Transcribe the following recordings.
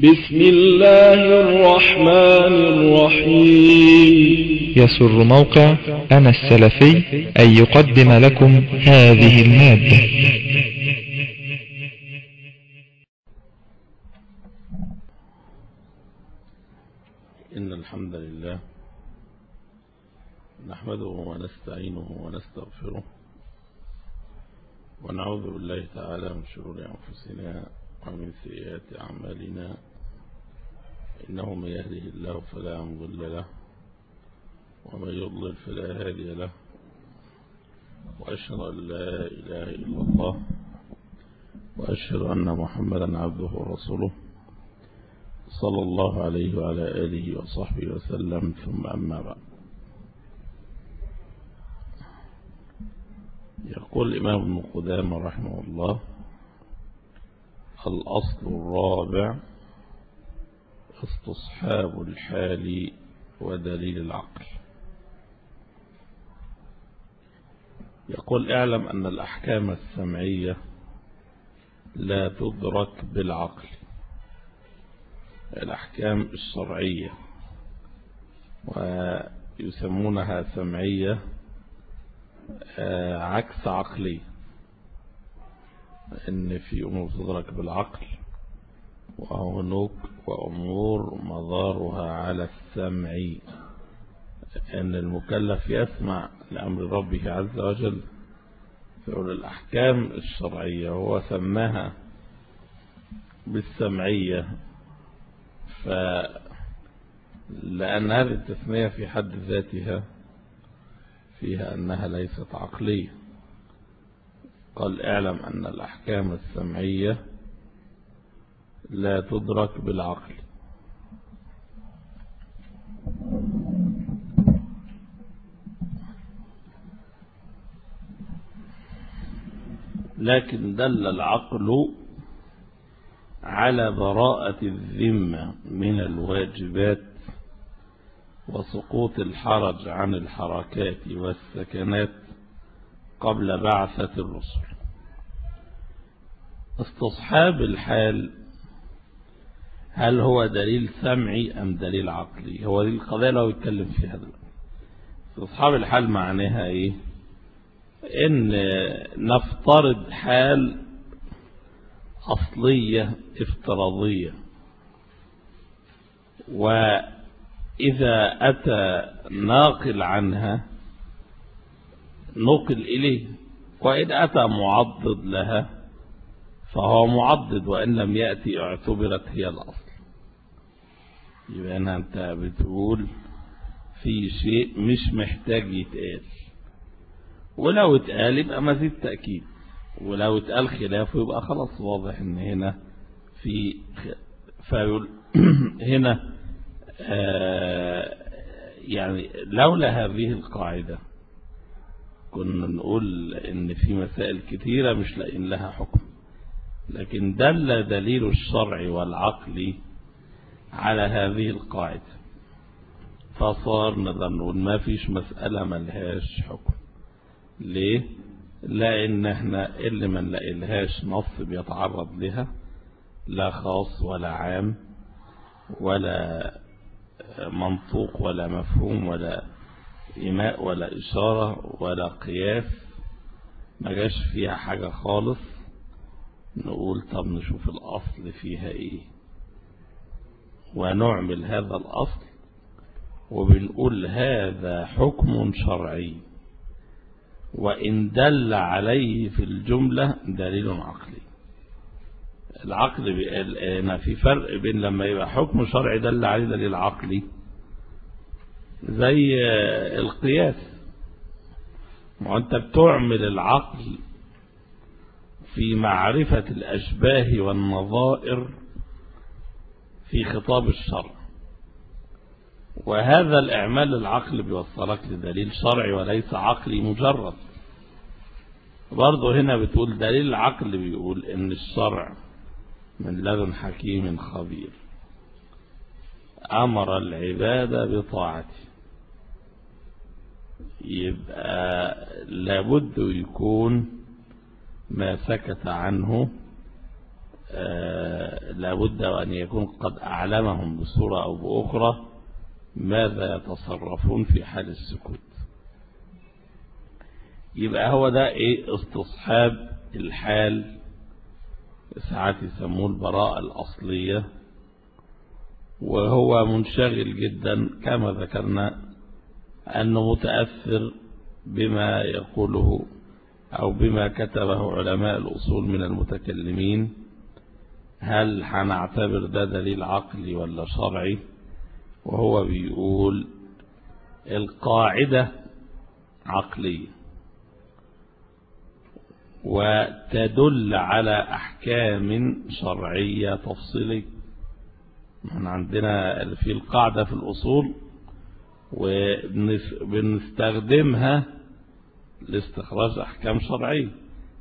بسم الله الرحمن الرحيم. يسر موقع أنا السلفي أن يقدم لكم هذه المادة. إن الحمد لله نحمده ونستعينه ونستغفره ونعوذ بالله تعالى من شرور أنفسنا ومن سيئات أعمالنا. إنه من يهده الله فلا مضل له ومن يضلل فلا هادي له وأشهد أن لا إله إلا الله وأشهد أن محمدا عبده ورسوله صلى الله عليه وعلى آله وصحبه وسلم ثم أما بعد. يقول الإمام ابن قدامة رحمه الله الأصل الرابع استصحاب الحال ودليل العقل. يقول اعلم أن الأحكام السمعية لا تدرك بالعقل. الأحكام الشرعية ويسمونها سمعية عكس عقلية إن في أمور تدرك بالعقل وهناك وأمور مضارها على السمع أن المكلف يسمع لأمر ربه عز وجل. فيقول الأحكام الشرعية هو سماها بالسمعية. فلأن هذه التسمية في حد ذاتها فيها أنها ليست عقلية. قال اعلم أن الأحكام السمعية لا تدرك بالعقل. لكن دل العقل على براءة الذمة من الواجبات وسقوط الحرج عن الحركات والسكنات قبل بعثة الرسل. استصحاب الحال هل هو دليل سمعي أم دليل عقلي؟ هو دي القضية لو يتكلم فيها دلوقتي استصحاب الحال معناها إيه؟ إن نفترض حال أصلية افتراضية. وإذا أتى ناقل عنها نقل إليه. وإن أتى معضد لها فهو معضد وإن لم يأتي اعتبرت هي الأصل. يبقى أنا أنت بتقول في شيء مش محتاج يتقال. ولو اتقال يبقى مزيد تأكيد. ولو اتقال خلافه يبقى خلاص واضح إن هنا في فيقول هنا آه يعني لولا هذه القاعدة كنا نقول إن في مسائل كثيرة مش لاقين لها حكم. لكن دل دليل الشرع والعقل على هذه القاعدة. فصار نقول ما فيش مسألة ملهاش حكم. ليه؟ لأن إحنا اللي ما نلاقيلهاش نص بيتعرض لها لا خاص ولا عام ولا منطوق ولا مفهوم ولا إيماء ولا إشارة ولا قياس ما جاش فيها حاجة خالص. نقول طب نشوف الأصل فيها إيه. ونعمل هذا الأصل وبنقول هذا حكم شرعي. وإن دل عليه في الجملة دليل عقلي. العقل هنا في فرق بين لما يبقى حكم شرعي دل عليه دليل عقلي. زي القياس. ما أنت بتعمل العقل في معرفة الأشباه والنظائر في خطاب الشرع. وهذا الإعمال العقل بيوصلك لدليل شرعي وليس عقلي مجرد. برضه هنا بتقول دليل العقل بيقول إن الشرع من لدن حكيم خبير. أمر العبادة بطاعته. يبقى لابد يكون ما سكت عنه آه، لابد وأن يكون قد أعلمهم بصورة أو بأخرى ماذا يتصرفون في حال السكوت. يبقى هو ده إيه؟ استصحاب الحال ساعات يسموه البراءة الأصلية وهو منشغل جدا كما ذكرنا أنه متأثر بما يقوله أو بما كتبه علماء الأصول من المتكلمين هل هنعتبر ده دليل عقلي ولا شرعي؟ وهو بيقول القاعدة عقلية. وتدل على أحكام شرعية تفصيلية. من عندنا في القاعدة في الأصول وبنستخدمها لاستخراج أحكام شرعية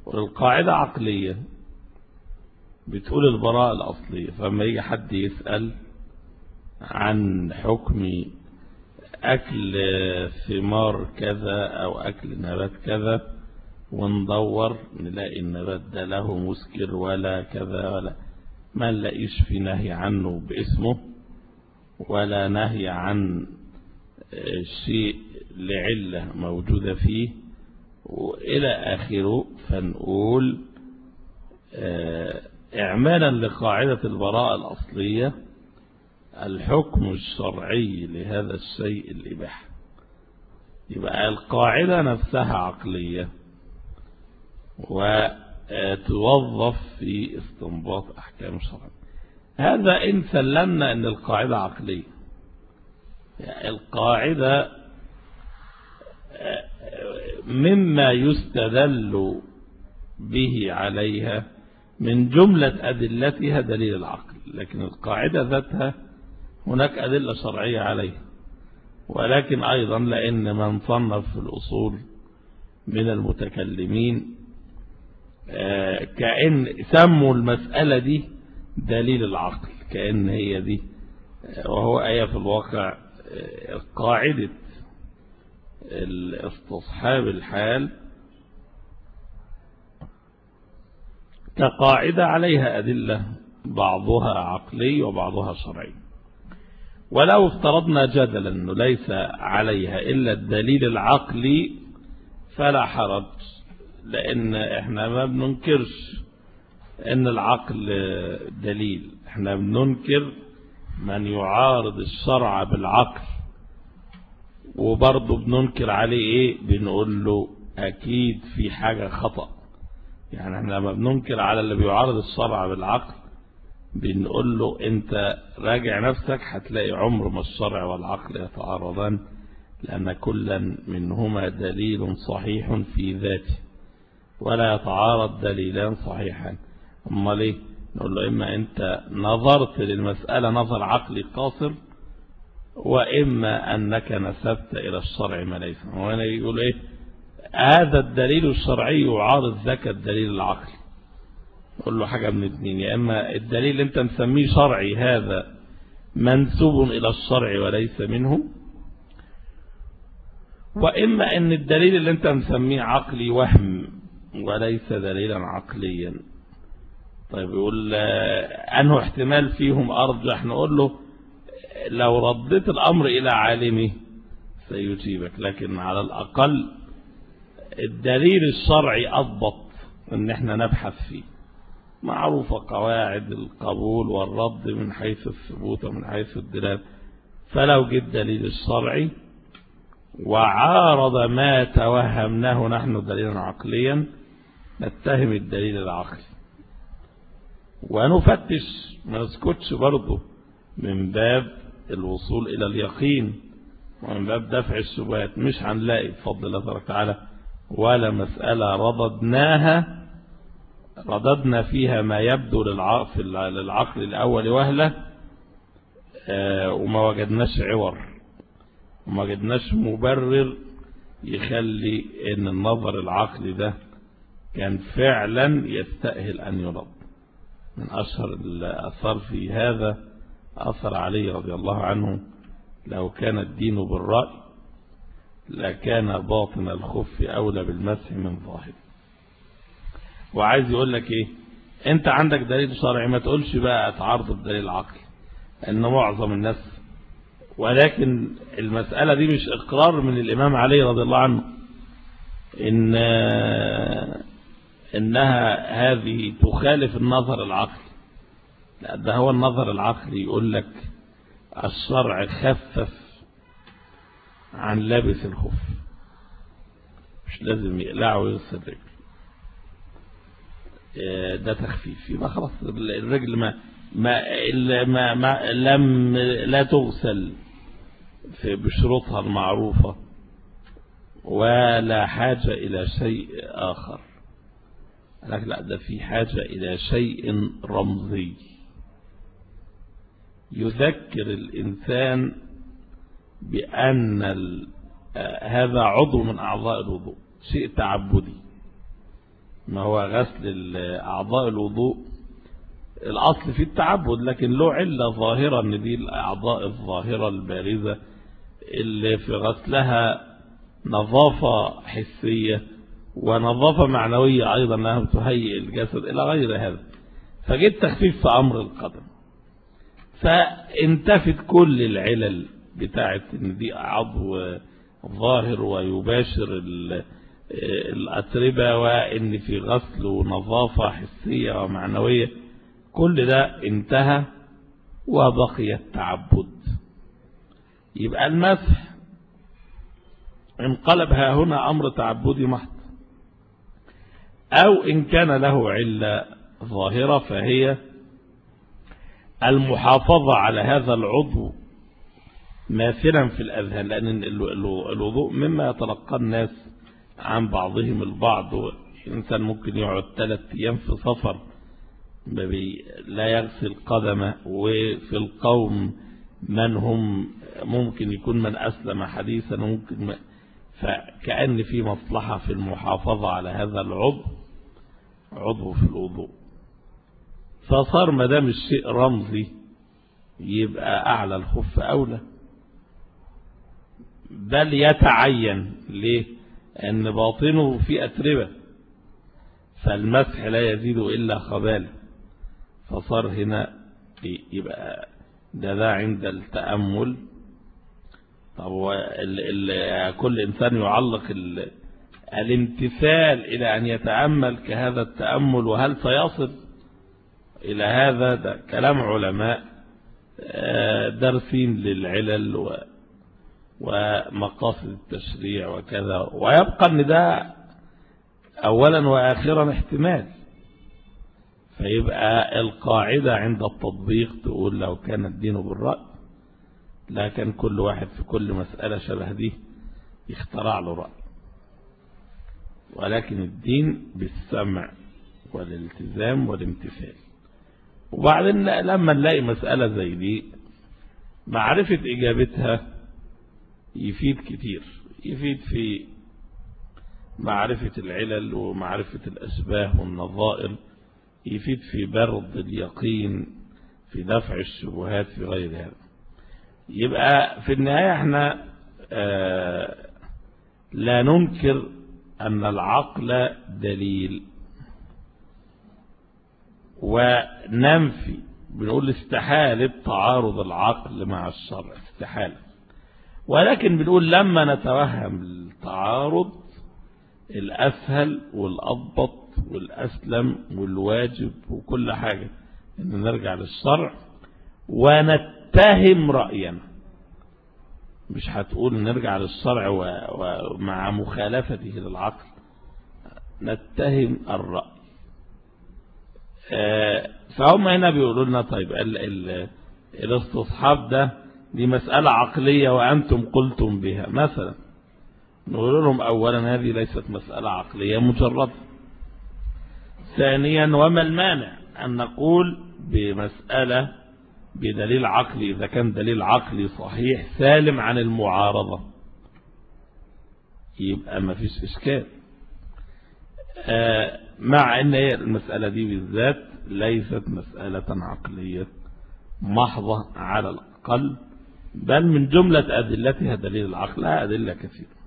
والقاعدة عقلية. بتقول البراءة الأصلية فلما يجي حد يسأل عن حكم أكل ثمار كذا أو أكل نبات كذا وندور نلاقي النبات ده له مسكر ولا كذا ولا ما نلاقيش في نهي عنه باسمه ولا نهي عن شيء لعلة موجودة فيه. وإلى آخره فنقول إعمالا لقاعدة البراءة الأصلية الحكم الشرعي لهذا الشيء الإباحة. يبقى القاعدة نفسها عقلية وتوظف في استنباط أحكام شرعية هذا إن سلمنا أن القاعدة عقلية. يعني القاعدة مما يستدل به عليها من جملة أدلتها دليل العقل لكن القاعدة ذاتها هناك أدلة شرعية عليها. ولكن أيضا لأن من صنف في الأصول من المتكلمين كأن سموا المسألة دي دليل العقل كأن هي دي وهو آية في الواقع قاعدة استصحاب الحال كقاعدة عليها أدلة بعضها عقلي وبعضها شرعي. ولو افترضنا جدلا أنه ليس عليها إلا الدليل العقلي فلا حرج لأن إحنا ما بننكرش أن العقل دليل. إحنا بننكر من يعارض الشرع بالعقل. وبرضه بننكر عليه إيه؟ بنقول له أكيد في حاجة خطأ. يعني إحنا لما بننكر على اللي بيعارض الشرع بالعقل بنقول له أنت راجع نفسك هتلاقي عمر ما الشرع والعقل يتعارضان لأن كلا منهما دليل صحيح في ذاته ولا يتعارض دليلان صحيحان. أما ليه نقول له إما أنت نظرت للمسألة نظر عقلي قاصر وإما أنك نسبت إلى الشرع ما ليس وهنا يقول إيه؟ هذا الدليل الشرعي يعارض ذاك الدليل العقلي. نقول له حاجة من اثنين يا إما الدليل اللي أنت مسميه شرعي هذا منسوب إلى الشرع وليس منه. وإما أن الدليل اللي أنت مسميه عقلي وهم وليس دليلا عقليا. طيب يقول أنه احتمال فيهم أرجح. نقول له لو رديت الأمر إلى عالمه سيجيبك لكن على الأقل الدليل الشرعي أضبط أن إحنا نبحث فيه. معروفة قواعد القبول والرد من حيث الثبوت ومن حيث الدلال. فلو جد الدليل الشرعي وعارض ما توهمناه نحن دليلا عقليا نتهم الدليل العقلي. ونفتش ما نسكتش برضه من باب الوصول إلى اليقين ومن باب دفع الشبهات مش هنلاقي بفضل الله تبارك وتعالى ولا مسألة رددناها رددنا فيها ما يبدو للعقل الأول وهلة وما وجدناش عور وما وجدناش مبرر يخلي إن النظر العقلي ده كان فعلا يستأهل أن يرد. من أشهر الأثار في هذا أثر علي رضي الله عنه لو كان الدين بالرأي لكان باطن الخف أولى بالمسح من ظاهر. وعايز يقول لك إيه؟ أنت عندك دليل شرعي ما تقولش بقى أتعارض بدليل عقلي ان معظم الناس ولكن المسألة دي مش إقرار من الإمام علي رضي الله عنه إن إنها هذه تخالف النظر العقلي. لا ده هو النظر العقلي يقول لك الشرع خفف عن لابس الخف. مش لازم يقلعه ويغسل رجله. ده تخفيف. يبقى خلاص الرجل ما ما, ما, ما لم لا تغسل بشروطها المعروفة ولا حاجة إلى شيء آخر. لك لا ده في حاجة إلى شيء رمزي. يذكر الإنسان بأن هذا عضو من أعضاء الوضوء شيء تعبدي. ما هو غسل أعضاء الوضوء. الأصل في التعبد لكن له علة ظاهرة أن دي الأعضاء الظاهرة البارزة اللي في غسلها نظافة حسية ونظافة معنوية أيضا أنها تهيئ الجسد إلى غير هذا. فجيت تخفيف في أمر القدم. فانتفت كل العلل بتاعت إن دي عضو ظاهر ويباشر الأتربة وإن في غسل ونظافة حسية ومعنوية. كل ده انتهى وبقي التعبد. يبقى المسح انقلب ها هنا أمر تعبدي محض. أو إن كان له علة ظاهرة فهي المحافظة على هذا العضو ماثلا في الأذهان لأن الوضوء مما يتلقى الناس عن بعضهم البعض. الإنسان ممكن يقعد ثلاث أيام في سفر لا يغسل قدمه وفي القوم من هم ممكن يكون من أسلم حديثا ممكن فكأن في مصلحة في المحافظة على هذا العضو عضو في الوضوء. فصار ما دام الشيء رمزي يبقى أعلى الخف أولى. بل يتعين ليه؟ أن باطنه في أتربة فالمسح لا يزيد إلا خباله فصار هنا يبقى ده ده عند التأمل. طب ال ال كل إنسان يعلق ال الامتثال إلى أن يتأمل كهذا التأمل وهل سيصل؟ إلى هذا ده كلام علماء درسين للعلل و ومقاصد التشريع وكذا. ويبقى أن ده أولا وآخرا احتمال. فيبقى القاعدة عند التطبيق تقول لو كان الدين بالرأي لكن كل واحد في كل مسألة شبه دي يخترع له رأي. ولكن الدين بالسمع والالتزام والامتثال. وبعدين لما نلاقي مسألة زي دي معرفة إجابتها يفيد كتير. يفيد في معرفة العلل ومعرفة الأشباه والنظائر. يفيد في برد اليقين في دفع الشبهات في غير هذا. يبقى في النهاية إحنا آه لا ننكر أن العقل دليل. وننفي بنقول استحالة تعارض العقل مع الشرع استحالة. ولكن بنقول لما نتوهم التعارض الأسهل والأضبط والأسلم والواجب وكل حاجة إن نرجع للشرع ونتهم رأينا. مش هتقول نرجع للشرع ومع مخالفته للعقل نتهم الرأي. فهم هنا بيقولوا لنا طيب ال ال الاستصحاب ده دي مسألة عقلية وأنتم قلتم بها. مثلا نقول لهم أولا هذه ليست مسألة عقلية مجردة. ثانيا وما المانع أن نقول بمسألة بدليل عقلي إذا كان دليل عقلي صحيح سالم عن المعارضة. يبقى ما فيش إشكال. مع أن المسألة دي بالذات ليست مسألة عقلية محضة على الأقل بل من جملة أدلتها دليل العقل أدلة كثيرة.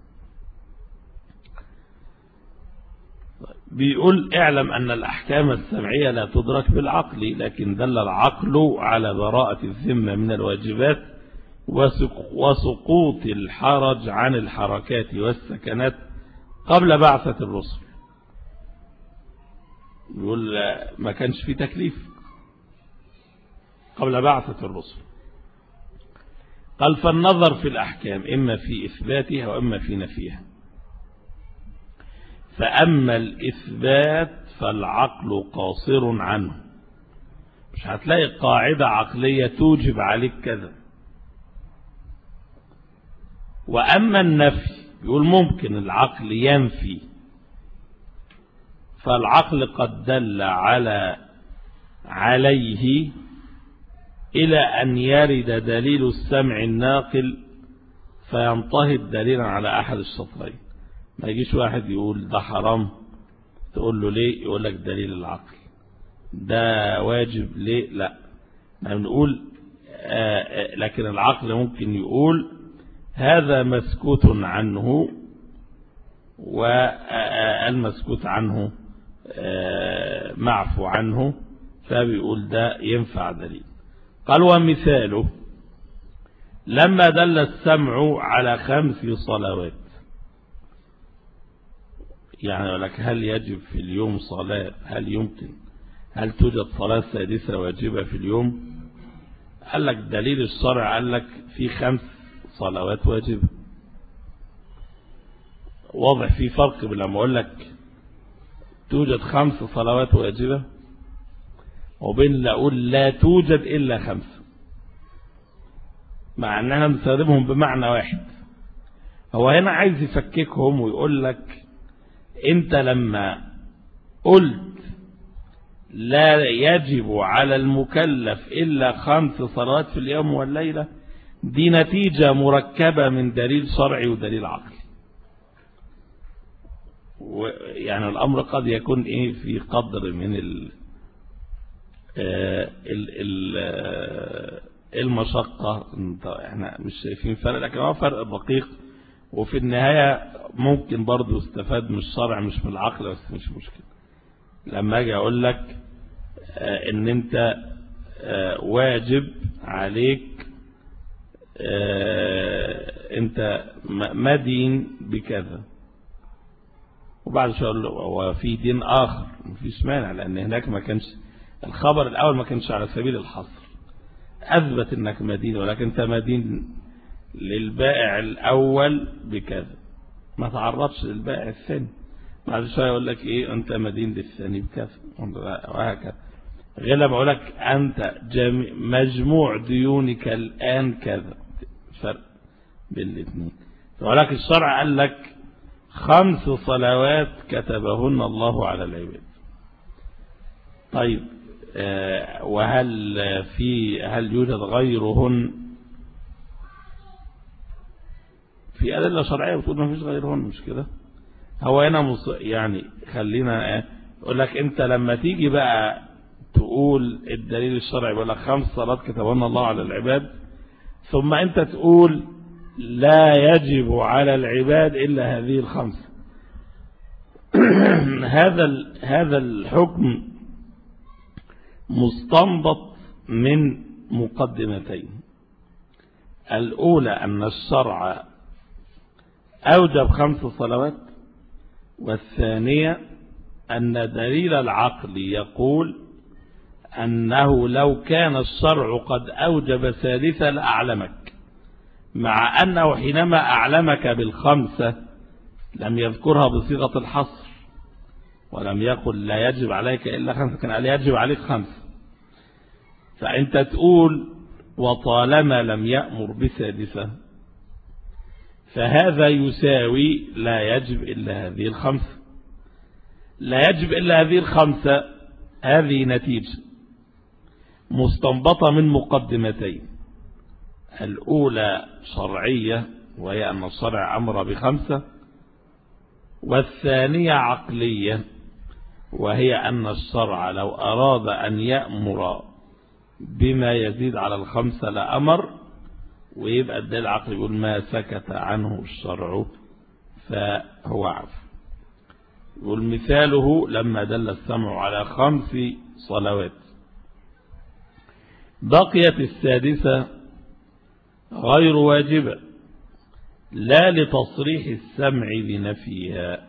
بيقول اعلم أن الأحكام السمعية لا تدرك بالعقل لكن دل العقل على براءة الذمة من الواجبات وسقوط الحرج عن الحركات والسكنات قبل بعثة الرسل. يقول ما كانش في تكليف قبل بعثة الرسل. قال فالنظر في الأحكام إما في إثباتها وإما في نفيها. فأما الإثبات فالعقل قاصر عنه. مش هتلاقي قاعدة عقلية توجب عليك كذا. وأما النفي يقول ممكن العقل ينفي فالعقل قد دل على عليه إلى أن يرد دليل السمع الناقل فينتهض دليلا على أحد الشطرين ما يجيش واحد يقول ده حرام تقول له ليه؟ يقول لك دليل العقل. ده واجب ليه؟ لا. نقول لكن العقل ممكن يقول هذا مسكوت عنه والمسكوت عنه. معفو عنه فبيقول ده ينفع دليل. قال ومثاله لما دل السمع على خمس صلوات. يعني لك هل يجب في اليوم صلاة؟ هل يمكن؟ هل توجد صلاة سادسة واجبة في اليوم؟ قال لك دليل الشرع قال لك في خمس صلوات واجبة. واضح في فرق لما أقول لك توجد خمس صلوات واجبة؟ وبين أقول لا توجد إلا خمسة مع اننا بنستخدمهم بمعنى واحد. هو هنا عايز يفككهم ويقول لك أنت لما قلت لا يجب على المكلف إلا خمس صلوات في اليوم والليلة دي نتيجة مركبة من دليل شرعي ودليل عقلي. يعني الأمر قد يكون إيه في قدر من ال ال ال المشقة. إحنا مش شايفين فرق لكن هو فرق دقيق. وفي النهاية ممكن برضو استفاد من الشرع مش من العقل بس مش مشكلة. لما أجي أقول لك إن أنت واجب عليك أنت مدين بكذا. وبعد شوية أقول له هو في دين آخر مفيش مانع لأن هناك ما كانش الخبر الأول ما كانش على سبيل الحصر. أثبت إنك مدين ولكن أنت مدين للبائع الأول بكذا. ما تعرضش للبائع الثاني. بعد شوية يقول لك إيه أنت مدين للثاني بكذا. وهكذا. غير أقول لك أنت مجموع ديونك الآن كذا. فرق بين الاثنين. لك الشرع قال لك خمس صلوات كتبهن الله على العباد طيب آه وهل في هل يوجد غيرهن في أدلة شرعية بتقول ما فيش غيرهن مش كده هو هنا. يعني خلينا أقول لك أنت لما تيجي بقى تقول الدليل الشرعي بيقول لك خمس صلاه كتبنا الله على العباد ثم أنت تقول لا يجب على العباد إلا هذه الخمسه هذا هذا الحكم مستنبط من مقدمتين. الأولى أن الشرع أوجب خمس صلوات والثانية أن دليل العقل يقول أنه لو كان الشرع قد أوجب ثالثة لأعلمك. مع أنه حينما أعلمك بالخمسة لم يذكرها بصيغة الحصر ولم يقل لا يجب عليك إلا خمسة كان قال يجب عليك خمسة. فأنت تقول وطالما لم يأمر بسادسة فهذا يساوي لا يجب إلا هذه الخمسة. لا يجب إلا هذه الخمسة هذه نتيجة مستنبطة من مقدمتين. الأولى شرعية وهي أن الشرع أمر بخمسة والثانية عقلية وهي أن الشرع لو أراد أن يأمر بما يزيد على الخمسة لأمر ويبقى الدليل العقل يقول ما سكت عنه الشرع فهو عفو. يقول مثاله لما دل السمع على خمس صلوات. بقيت السادسة غير واجبة لا لتصريح السمع بنفيها.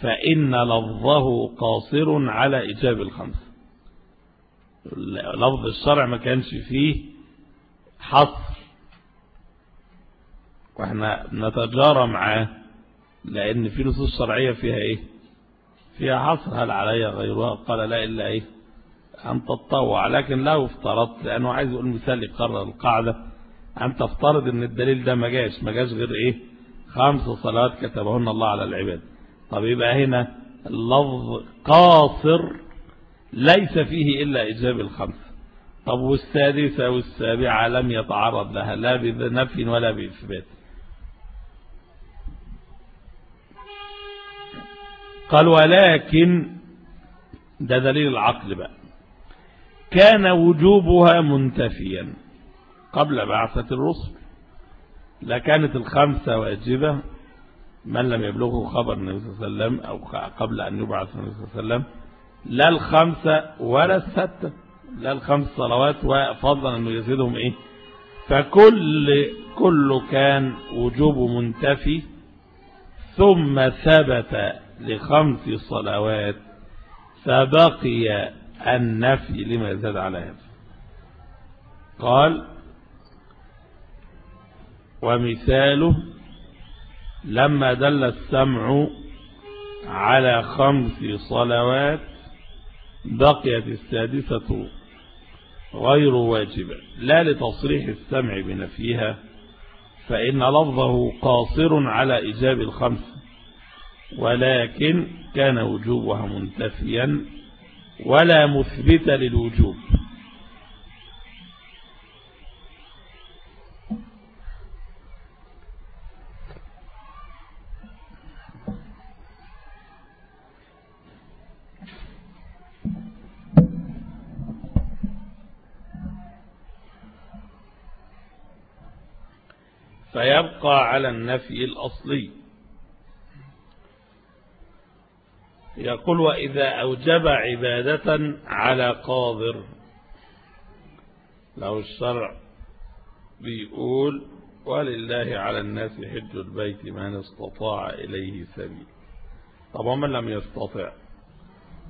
فإن لفظه قاصر على إجاب الخمس. لفظ الشرع ما كانش فيه حصر. وإحنا نتجارى معاه لأن في نصوص شرعية فيها إيه؟ فيها حصر. هل علي غيرها؟ قال لا إلا إيه؟ أن تتطوع لكن لو افترضت لأنه عايز يقول مثال يقرر القاعدة. أن تفترض أن الدليل ده ما جاش ما جاش غير إيه؟ خمس صلوات كتبهن الله على العباد. طب يبقى هنا اللفظ قاصر ليس فيه إلا إجاب الخمس. طب والسادسة والسابعة لم يتعرض لها لا بنفي ولا بإثبات. قال ولكن ده دليل العقل بقى كان وجوبها منتفيا. قبل بعثة الرسل لكانت الخمسة واجبة من لم يبلغه خبر النبي صلى الله عليه وسلم أو قبل أن يبعث النبي صلى الله عليه وسلم لا الخمسة ولا الستة لا الخمس صلوات وفضلا أنه يزيدهم إيه؟ فكل كل كان وجوب منتفي ثم ثبت لخمس صلوات فبقي النفي لما زاد على هذا قال ومثاله لما دل السمع على خمس صلوات بقيت السادسة غير واجبة لا لتصريح السمع بنفيها فإن لفظه قاصر على إجاب الخمس ولكن كان وجوبها منتفيا ولا مثبت للوجوب. على النفي الأصلي. يقول وإذا أوجب عبادة على قاضر لو الشرع بيقول ولله على الناس حج البيت من استطاع إليه سبيل. طب ومن لم يستطع؟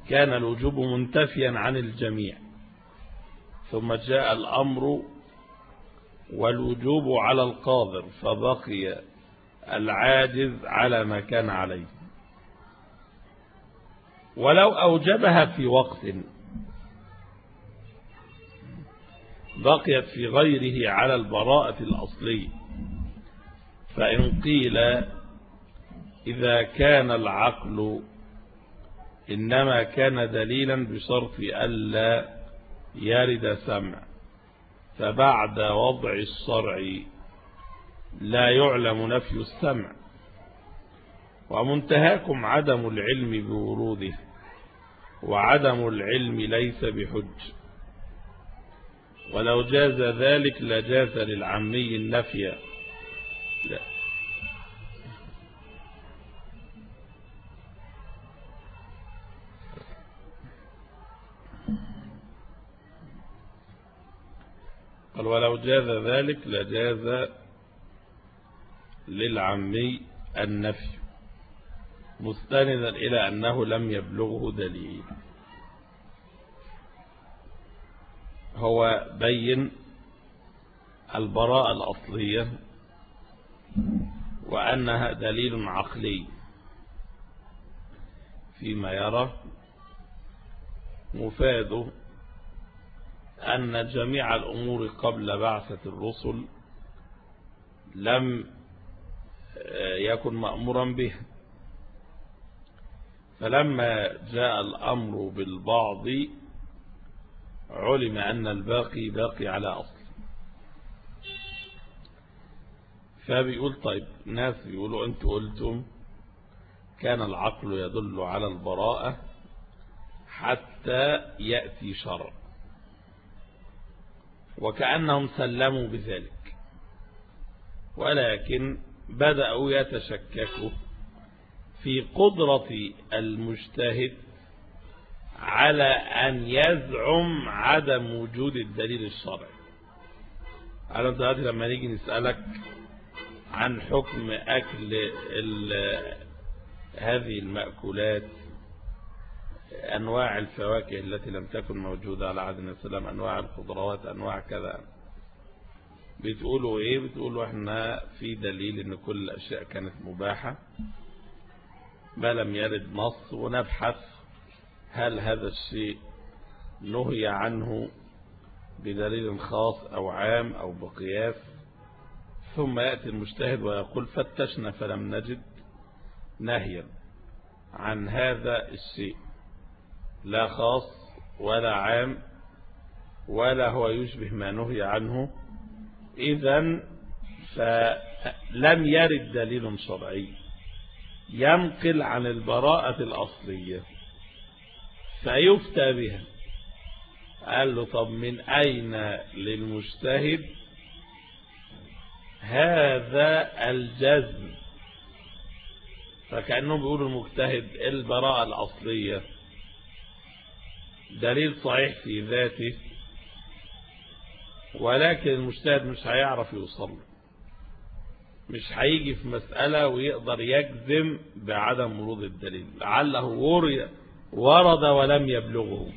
كان الوجوب منتفيا عن الجميع. ثم جاء الأمر والوجوب على القادر فبقي العاجز على ما كان عليه. ولو أوجبها في وقت بقيت في غيره على البراءة الأصلية فإن قيل إذا كان العقل إنما كان دليلا بشرط ألا يرد سمع. فبعد وضع الشرع لا يعلم نفي السمع ومنتهاكم عدم العلم بوروده وعدم العلم ليس بحج. ولو جاز ذلك لجاز للعمي النفي. قال ولو جاز ذلك لجاز للعمي النفي. مستندا إلى أنه لم يبلغه دليل. هو بين البراءة الأصلية وأنها دليل عقلي فيما يرى مفاده أن جميع الأمور قبل بعثة الرسل لم يكن مأمورا به فلما جاء الأمر بالبعض علم أن الباقي باقي على أصل. فبيقول طيب ناس بيقولوا أنت قلتم كان العقل يدل على البراءة حتى يأتي شرع. وكأنهم سلموا بذلك. ولكن بدأوا يتشككوا في قدرة المجتهد على أن يزعم عدم وجود الدليل الشرعي. أنا دلوقتي لما نيجي نسألك عن حكم أكل هذه المأكولات أنواع الفواكه التي لم تكن موجودة على عهد النبي صلى الله عليه وسلم أنواع الخضروات أنواع كذا. بتقولوا إيه؟ بتقولوا إحنا في دليل إن كل الأشياء كانت مباحة. ما لم يرد نص ونبحث هل هذا الشيء نهي عنه بدليل خاص أو عام أو بقياس. ثم يأتي المجتهد ويقول فتشنا فلم نجد نهيا عن هذا الشيء. لا خاص ولا عام ولا هو يشبه ما نهي عنه. إذا فلم يرد دليل شرعي ينقل عن البراءة الأصلية فيفتى بها. قال له طب من أين للمجتهد؟ هذا الجزم. فكأنهم بيقولوا المجتهد البراءة الأصلية. دليل صحيح في ذاته ولكن المجتهد مش هيعرف يوصل مش هيجي في مسألة ويقدر يجزم بعدم ورود الدليل. لعله ورد ولم يبلغه.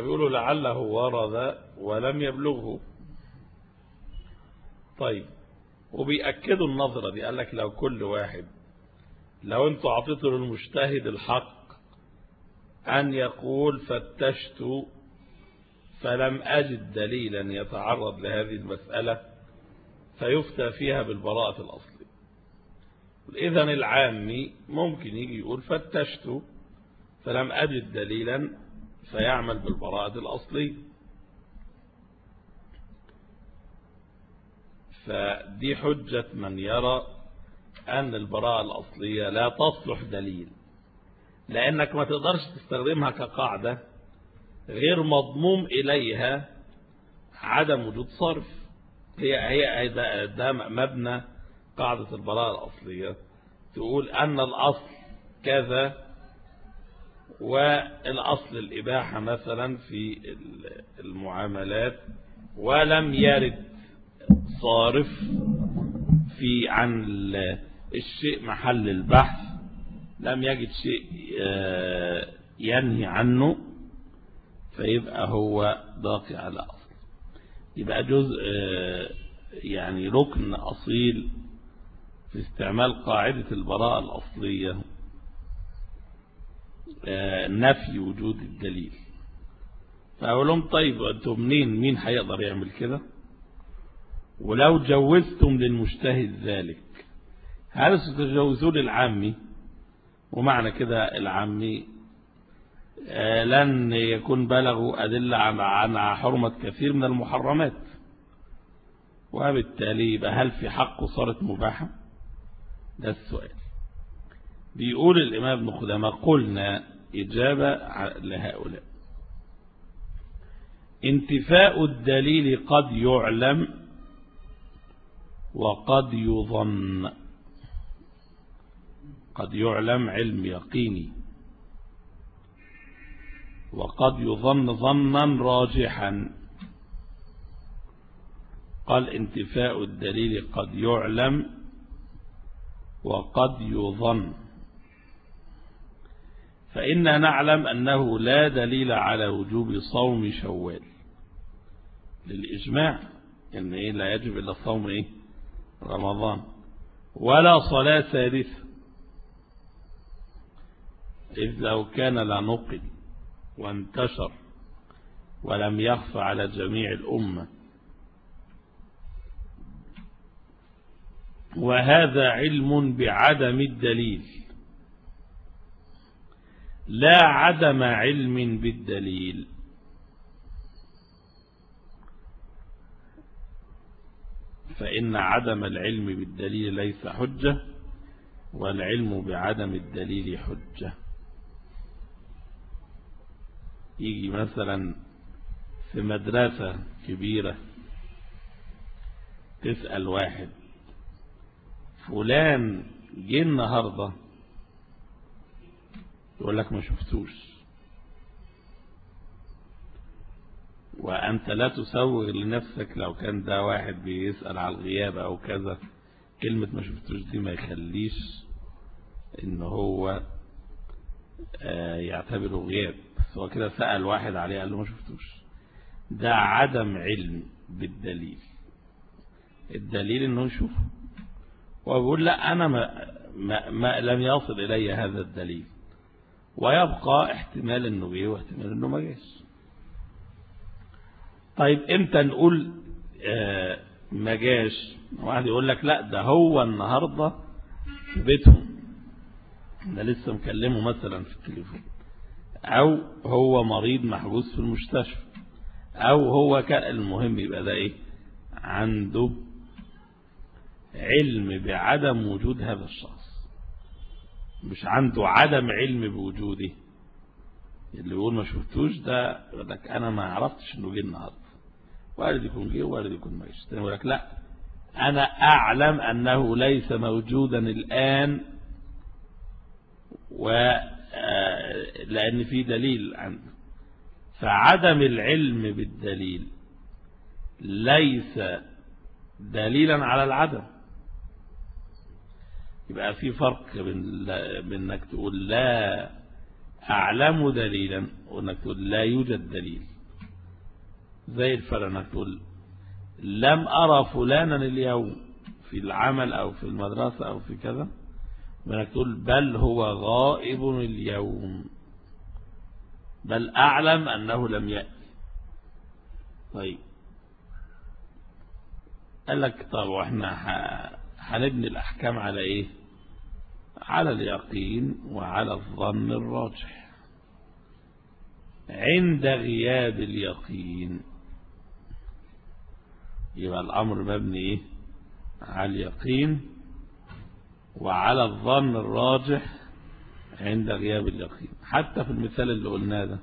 بيقولوا لعله ورد ولم يبلغه. طيب وبيأكدوا النظرة دي قال لك لو كل واحد لو أنتوا اعطيتوا للمجتهد الحق أن يقول فتشت فلم أجد دليلا يتعرض لهذه المسألة فيفتى فيها بالبراءة الأصلية. إذا العامي ممكن يجي يقول فتشت فلم أجد دليلا فيعمل بالبراءة الأصلية فدي حجة من يرى أن البراءة الأصلية لا تصلح دليل لأنك ما تقدرش تستخدمها كقاعدة غير مضموم إليها عدم وجود صرف. هي هي ده مبنى قاعدة البراءة الأصلية. تقول أن الأصل كذا والأصل الإباحة مثلا في المعاملات ولم يرد صارف في عن الشيء محل البحث لم يجد شيء ينهي عنه فيبقى هو باقي على أصل. يبقى جزء يعني ركن أصيل في استعمال قاعدة البراءة الأصلية. نفي وجود الدليل. فأقول لهم طيب أنتم منين؟ مين هيقدر يعمل كده؟ ولو جوزتم للمجتهد ذلك هل ستجوزون للعامي ومعنى كده العامي لن يكون بلغوا أدلة عن حرمة كثير من المحرمات. وبالتالي يبقى هل في حقه صارت مباحة؟ ده السؤال. بيقول الإمام ابن خدامة قلنا إجابة لهؤلاء. انتفاء الدليل قد يعلم وقد يظن. قد يعلم علم يقيني. وقد يظن ظنا راجحا. قال انتفاء الدليل قد يعلم وقد يظن. فإنا نعلم أنه لا دليل على وجوب صوم شوال. للإجماع إن إيه لا يجب إلا صوم إيه؟ رمضان. ولا صلاة ثالثة. إذ لو كان لنقل وانتشر ولم يخف على جميع الأمة. وهذا علم بعدم الدليل. لا عدم علم بالدليل. فإن عدم العلم بالدليل ليس حجة والعلم بعدم الدليل حجة. يجي مثلا في مدرسة كبيرة تسأل واحد فلان جه النهاردة يقول لك ما شفتوش. وأنت لا تسوغ لنفسك لو كان ده واحد بيسأل على الغياب أو كذا كلمة ما شفتوش دي ما يخليش إن هو يعتبره غياب. هو كده سأل واحد عليه قال له ما شفتوش. ده عدم علم بالدليل. الدليل إنه يشوفه. ويقول لا أنا ما, ما, ما لم يصل إلي هذا الدليل. ويبقى احتمال انه جه واحتمال انه ما جاش طيب إمتى نقول آه ما جاش واحد يقول لك لا ده هو النهارده في بيتهم. ده لسه مكلمه مثلا في التليفون. أو هو مريض محجوز في المستشفى. أو هو المهم يبقى ده إيه؟ عنده علم بعدم وجود هذا الشخص. مش عنده عدم علم بوجوده. اللي يقول ما شفتوش ده يقول لك أنا ما عرفتش إنه جه النهارده. وارد يكون جه وارد يكون ما جاش. يقول لك لا أنا أعلم أنه ليس موجودا الآن و لأن في دليل عنده فعدم العلم بالدليل ليس دليلا على العدم. يبقى في فرق بين انك تقول لا أعلم دليلا وإنك تقول لا يوجد دليل. زي الفرق إنك تقول لم أرى فلانا اليوم في العمل أو في المدرسة أو في كذا وإنك تقول بل هو غائب اليوم بل أعلم أنه لم يأتي. طيب. قال لك طب وإحنا هنبني الأحكام على إيه؟ على اليقين وعلى الظن الراجح. عند غياب اليقين يبقى الأمر مبني إيه؟ على اليقين وعلى الظن الراجح عند غياب اليقين. حتى في المثال اللي قلناه ده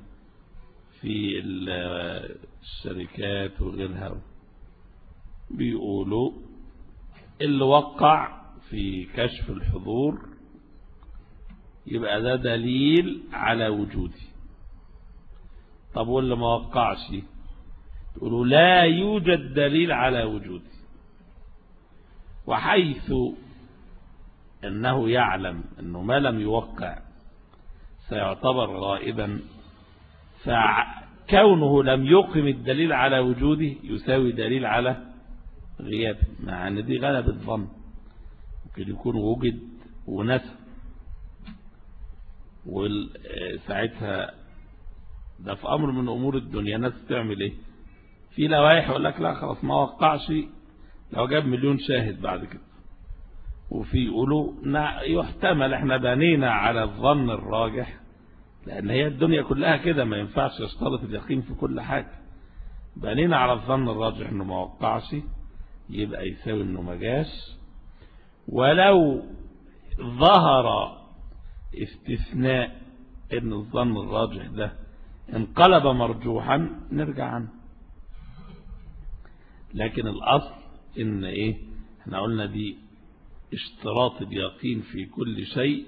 في الشركات وغيرها بيقولوا اللي وقع في كشف الحضور يبقى ده دليل على وجودي طب واللي ما وقعش يقولوا لا يوجد دليل على وجودي وحيث أنه يعلم أنه ما لم يوقع سيعتبر غائبا. فكونه لم يقم الدليل على وجوده يساوي دليل على غيابه مع أن دي غلب الظن ممكن يكون وجد ونسى وساعتها ده في أمر من أمور الدنيا. ناس تعمل إيه؟ في لوائح يقول لك لا خلاص ما وقعش. لو جاب مليون شاهد بعد كده. وفي يقولوا يحتمل إحنا بنينا على الظن الراجح. لأن هي الدنيا كلها كده ما ينفعش يشترط اليقين في كل حاجة. بنينا على الظن الراجح إنه ما وقعش. يبقى يساوي انه ما جاش. ولو ظهر استثناء ان الظن الراجح ده انقلب مرجوحا نرجع عنه. لكن الأصل إن إيه؟ إحنا قلنا دي اشتراط اليقين في كل شيء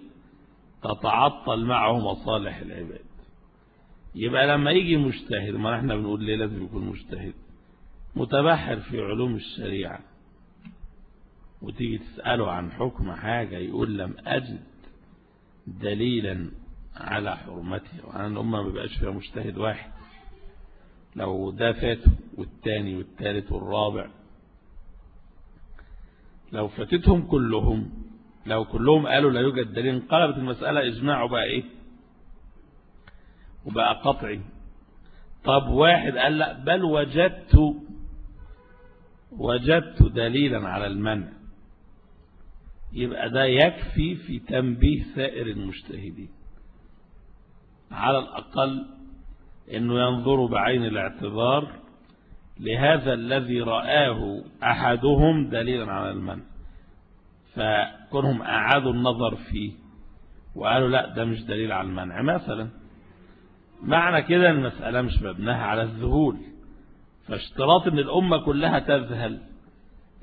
تتعطل معه مصالح العباد. يبقى لما يجي مجتهد ما إحنا بنقول ليه لازم يكون مجتهد؟ متبحر في علوم الشريعة. وتيجي تسأله عن حكم حاجة يقول لم أجد دليلا على حرمتها. وأنا الأمة ما بيبقاش فيها مجتهد واحد. لو ده فاته والتاني والتالت والرابع لو فاتتهم كلهم لو كلهم قالوا لا يوجد دليل انقلبت المسألة إجماع بقى إيه؟ وبقى قطعي. طب واحد قال لا بل وجدت وجدت دليلا على المنع. يبقى ده يكفي في تنبيه سائر المجتهدين. على الأقل أنه ينظر بعين الاعتبار لهذا الذي رآه أحدهم دليلا على المنع. فكونهم أعادوا النظر فيه وقالوا لا ده مش دليل على المنع. مثلا معنى كده المسألة مش مبناها على الذهول. فاشتراط إن الأمة كلها تذهل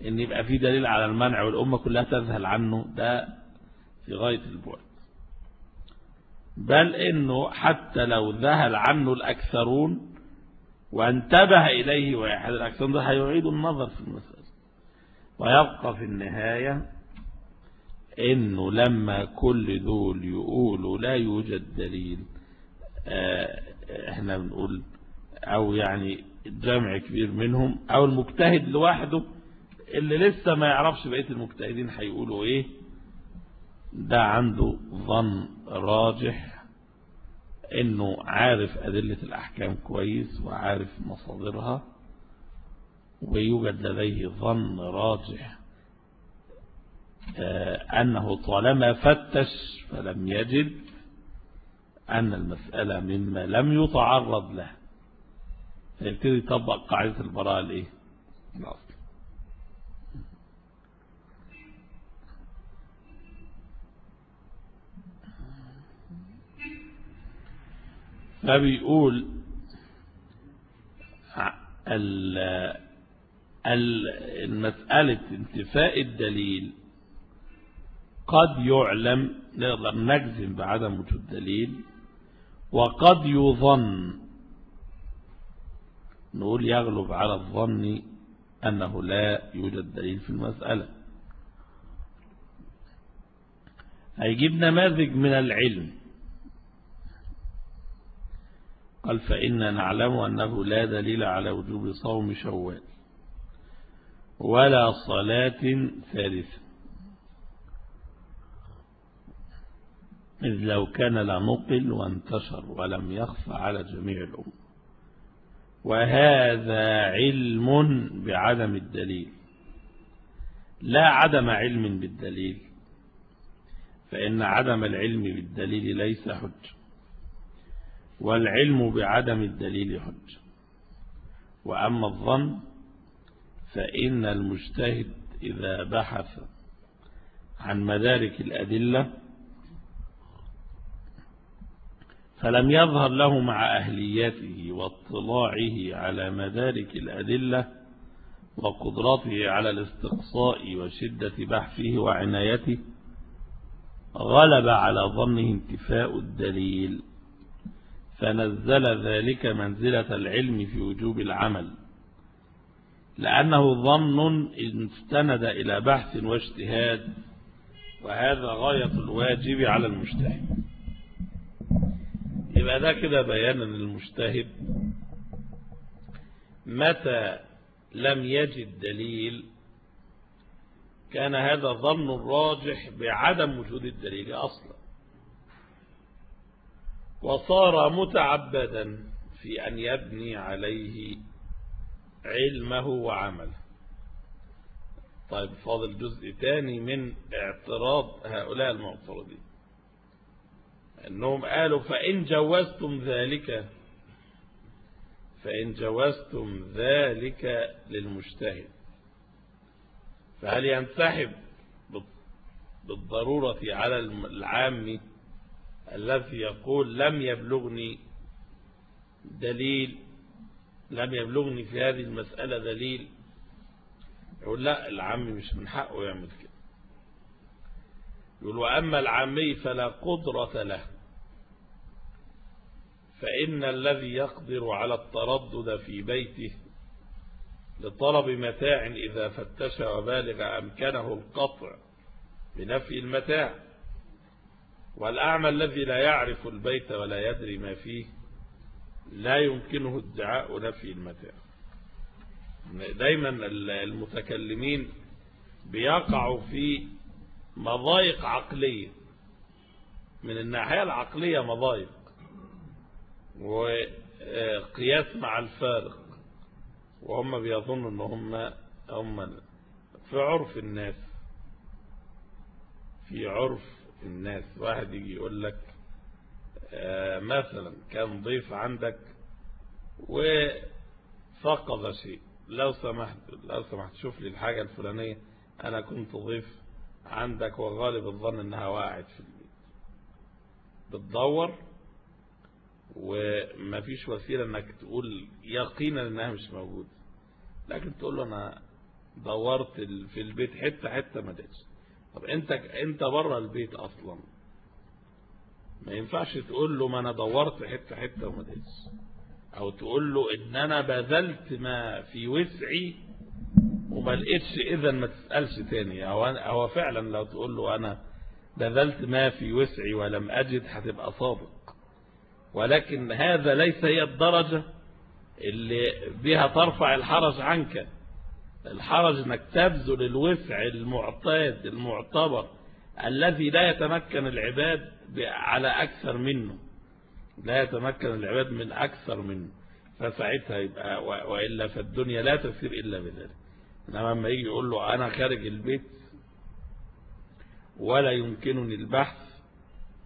إن يبقى في دليل على المنع والأمة كلها تذهل عنه ده في غاية البعد. بل إنه حتى لو ذهل عنه الأكثرون وانتبه إليه واحد الأكثرون ده هيعيد النظر في المسألة. ويبقى في النهاية إنه لما كل دول يقولوا لا يوجد دليل إحنا بنقول أو يعني جمع كبير منهم أو المجتهد لوحده اللي لسه ما يعرفش بقية المجتهدين هيقولوا إيه؟ ده عنده ظن راجح إنه عارف أدلة الأحكام كويس وعارف مصادرها ويوجد لديه ظن راجح أنه طالما فتش فلم يجد أن المسألة مما لم يتعرض له. فيبتدي يطبق قاعدة البراءة الإيه؟ الأصل فبيقول المسألة انتفاء الدليل قد يعلم نقدر نجزم بعدم وجود دليل وقد يظن نقول يغلب على الظن أنه لا يوجد دليل في المسألة. هيجيب نماذج من العلم. قال فإنا نعلم أنه لا دليل على وجوب صوم شوال ولا صلاة ثالثة. إذ لو كان لنقل وانتشر ولم يخفى على جميع الأمة وهذا علم بعدم الدليل. لا عدم علم بالدليل فإن عدم العلم بالدليل ليس حج. والعلم بعدم الدليل حج. وأما الظن فإن المجتهد إذا بحث عن مدارك الأدلة فلم يظهر له مع أهليته واطلاعه على مدارك الأدلة وقدرته على الاستقصاء وشدة بحثه وعنايته غلب على ظنه انتفاء الدليل. فنزل ذلك منزلة العلم في وجوب العمل لأنه ظن استند إلى بحث واجتهاد وهذا غاية الواجب على المجتهد. يبقى ده كده بيانا للمجتهد. متى لم يجد دليل كان هذا ظن الراجح بعدم وجود الدليل أصلا؟ وصار متعبدا في أن يبني عليه علمه وعمله. طيب فاضل جزء تاني من اعتراض هؤلاء المعترضين. أنهم قالوا فإن جوزتم ذلك فإن جوزتم ذلك للمجتهد. فهل ينسحب بالضرورة على العام الذي يقول لم يبلغني دليل لم يبلغني في هذه المسألة دليل؟ يقول لا العام مش من حقه يعمل كده. يقول وأما العامي فلا قدرة له. فإن الذي يقدر على التردد في بيته لطلب متاع إذا فتش وبالغ أمكنه القطع بنفي المتاع. والأعمى الذي لا يعرف البيت ولا يدري ما فيه لا يمكنه ادعاء نفي المتاع. دايما المتكلمين بيقعوا في مضايق عقلية من الناحية العقلية مضايق. وقياس مع الفارق وهم بيظنوا إن هم هم في عرف الناس في عرف الناس. واحد يجي يقول لك آه، مثلا كان ضيف عندك وفقد شيء. لو سمحت لو سمحت شوف لي الحاجة الفلانية. أنا كنت ضيف عندك وغالب الظن إنها وقعت في البيت. بتدور وما فيش وسيلة إنك تقول يقينا إنها مش موجودة. لكن تقول له أنا دورت في البيت حتة حتة ما لقيتش. طب أنت أنت بره البيت أصلا. ما ينفعش تقول له ما أنا دورت حتة حتة وما لقيتش. أو تقول له إن أنا بذلت ما في وسعي وما لقيتش اذا ما تسألش تاني. أو هو فعلا لو تقول له أنا بذلت ما في وسعي ولم أجد هتبقى صادق. ولكن هذا ليس هي الدرجة اللي بها ترفع الحرج عنك. الحرج إنك تبذل الوسع المعتاد المعتبر الذي لا يتمكن العباد على أكثر منه. لا يتمكن العباد من أكثر منه. فساعتها يبقى وإلا فالدنيا لا تسير إلا بذلك. إنما لما يجي يقول له أنا خارج البيت ولا يمكنني البحث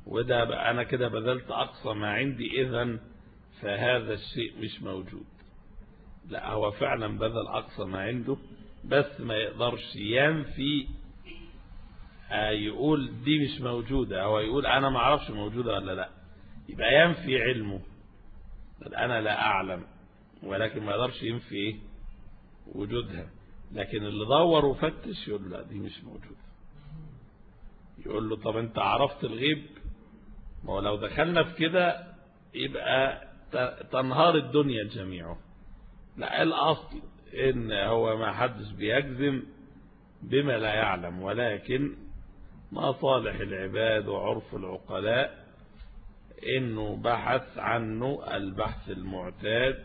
وده بقى أنا كده بذلت أقصى ما عندي إذا فهذا الشيء مش موجود. لا هو فعلا بذل أقصى ما عنده بس ما يقدرش ينفي. آه، يقول دي مش موجودة هو يقول أنا ما أعرفش موجودة ولا لا. يبقى ينفي علمه. أنا لا أعلم ولكن ما يقدرش ينفي إيه؟ وجودها. لكن اللي دور وفتش يقول له لا دي مش موجودة. يقول له طب أنت عرفت الغيب؟ ما هو لو دخلنا في كده يبقى تنهار الدنيا جميعا لا الأصل إن هو ما حدش بيجزم بما لا يعلم ولكن مصالح العباد وعرف العقلاء إنه بحث عنه البحث المعتاد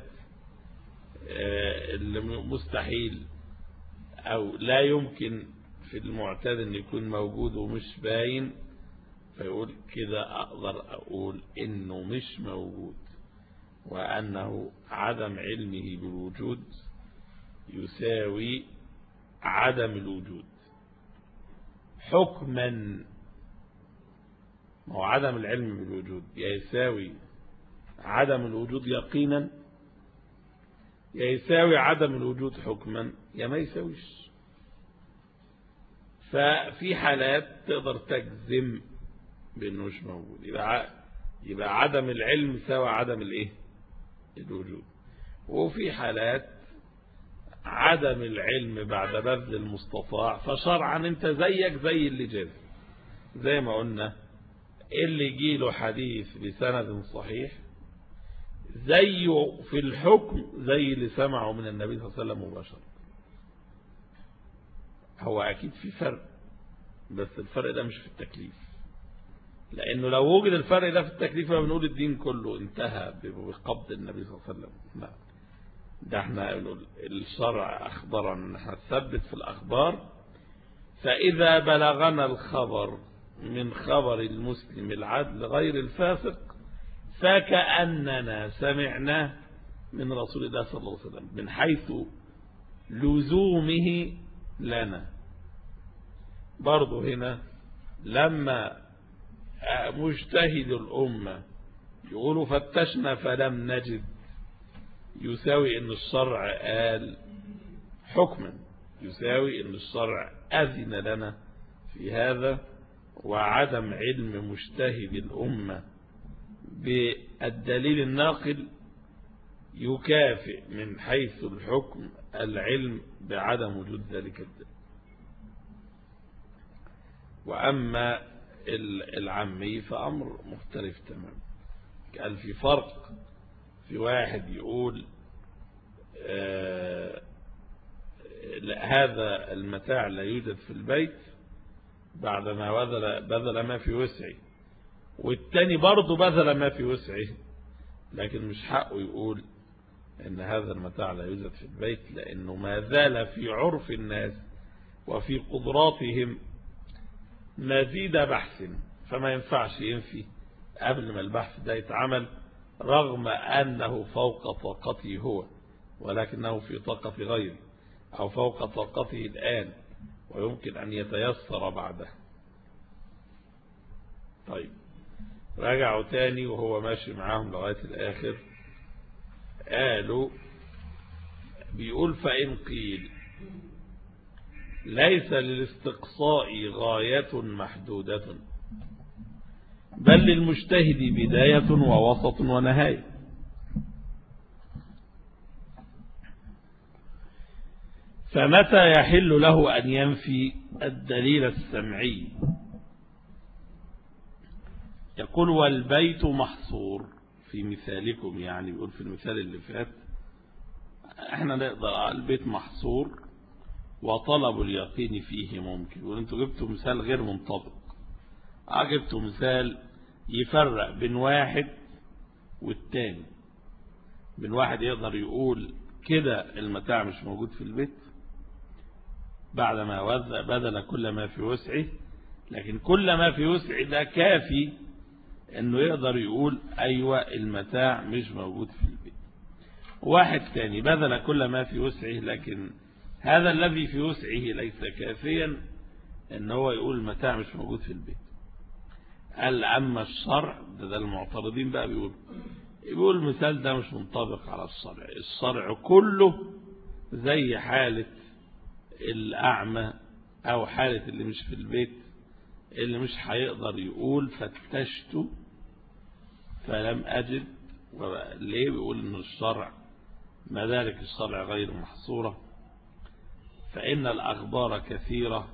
آه، اللي مستحيل. أو لا يمكن في المعتاد إن يكون موجود ومش باين. فيقول كده أقدر أقول إنه مش موجود وأنه عدم علمه بالوجود يساوي عدم الوجود. حكما ما هو عدم العلم بالوجود يساوي عدم الوجود يقينا يساوي عدم الوجود حكما يا ما يساويش. ففي حالات تقدر تجزم بانه مش موجود. يبقى يبقى عدم العلم سوى عدم الايه؟ الوجود. وفي حالات عدم العلم بعد بذل المستطاع فشرعا انت زيك زي اللي جاز. زي ما قلنا اللي يجيله حديث بسند صحيح زيه في الحكم زي اللي سمعه من النبي صلى الله عليه وسلم مباشرة. هو أكيد في فرق بس الفرق ده مش في التكليف. لأنه لو وجد الفرق ده في التكليف بنقول الدين كله انتهى بقبض النبي صلى الله عليه وسلم. لا. ده إحنا الشرع أخبرنا إن إحنا نثبت في الأخبار. فإذا بلغنا الخبر من خبر المسلم العدل غير الفاسق فكأننا سمعناه من رسول الله صلى الله عليه وسلم من حيث لزومه لنا. برضو هنا لما مجتهد الأمة. يقولوا فتشنا فلم نجد. يساوي إن الشرع قال حكما. يساوي إن الشرع أذن لنا في هذا وعدم علم مجتهد الأمة. بالدليل الناقل يكافئ من حيث الحكم العلم بعدم وجود ذلك. الدليل وأما العمي فأمر مختلف تماما. قال في فرق. في واحد يقول آه هذا المتاع لا يوجد في البيت بعدما بذل, بذل ما في وسعه. والتاني برضه بذل ما في وسعه لكن مش حقه يقول إن هذا المتاع لا يوجد في البيت لأنه ما زال في عرف الناس وفي قدراتهم مزيد بحث فما ينفعش ينفي. قبل ما البحث ده يتعمل رغم أنه فوق طاقته هو ولكنه في طاقة غيره أو فوق طاقته الآن ويمكن أن يتيسر بعده. طيب رجعوا تاني وهو ماشي معاهم لغاية الآخر. قالوا بيقول فإن قيل ليس للاستقصاء غاية محدودة بل للمجتهد بداية ووسط ونهاية. فمتى يحل له أن ينفي الدليل السمعي؟ يقول والبيت محصور. في مثالكم يعني بيقول في المثال اللي فات إحنا نقدر البيت محصور وطلب اليقين فيه ممكن. وانتوا جبتوا مثال غير منطبق. جبتوا مثال يفرق بين واحد والتاني. بين واحد يقدر يقول كده المتاع مش موجود في البيت بعدما وزع بدل كل ما في وسعه لكن كل ما في وسعه ده كافي إنه يقدر يقول أيوه المتاع مش موجود في البيت. واحد تاني بذل كل ما في وسعه لكن هذا الذي في وسعه ليس كافيا إن هو يقول المتاع مش موجود في البيت. قال اما الشرع ده, ده المعترضين بقى بيقول يقول المثال ده مش منطبق على الشرع الشرع كله زي حالة الأعمى أو حالة اللي مش في البيت اللي مش هيقدر يقول فتشته فلم أجد. ليه؟ بيقول إن الشرع مدارك الشرع غير محصورة. فإن الأخبار كثيرة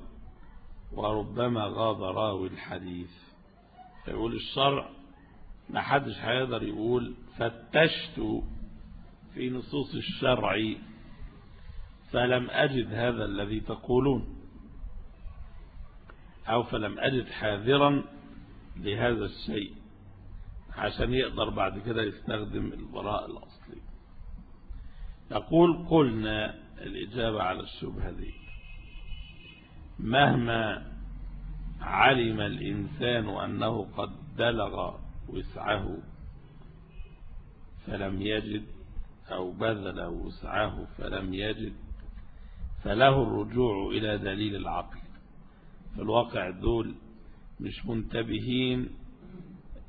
وربما غاب راوي الحديث. فيقول الشرع ما حدش هيقدر يقول فتشت في نصوص الشرع فلم أجد هذا الذي تقولون. أو فلم أجد حاذرا لهذا الشيء عشان يقدر بعد كده يستخدم البراء الأصلي. يقول قلنا الإجابة على الشبهة دي. مهما علم الإنسان أنه قد بلغ وسعه فلم يجد أو بذل وسعه فلم يجد فله الرجوع إلى دليل العقل. في الواقع دول مش منتبهين